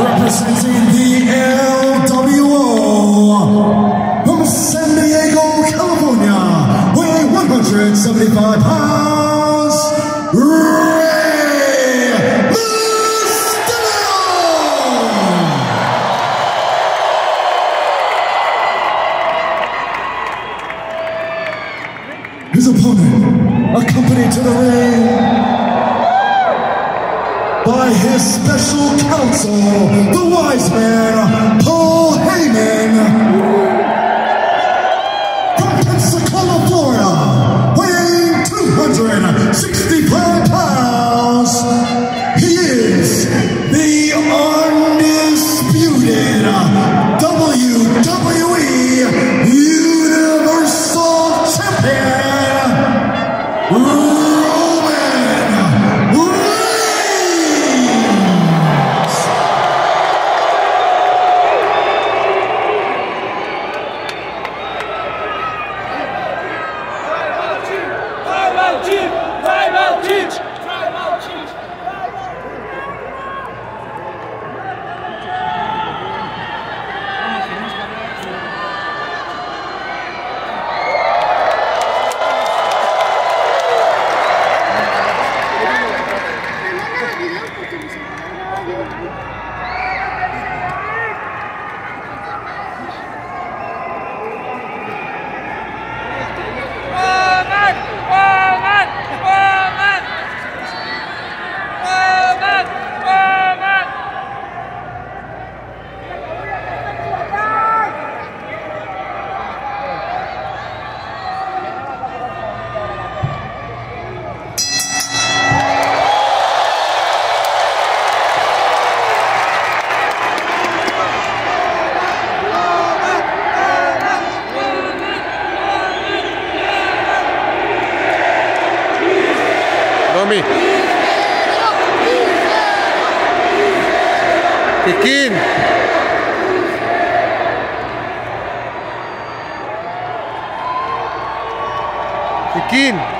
representing the LWO from San Diego, California, weighing 175 pounds, by his special counsel, the wise man, Paul Heyman. From Pensacola, Florida, weighing 265 pounds, he is the undisputed WWE Universal Champion, Tribal Chief! Tribal Army. Pekin Pekin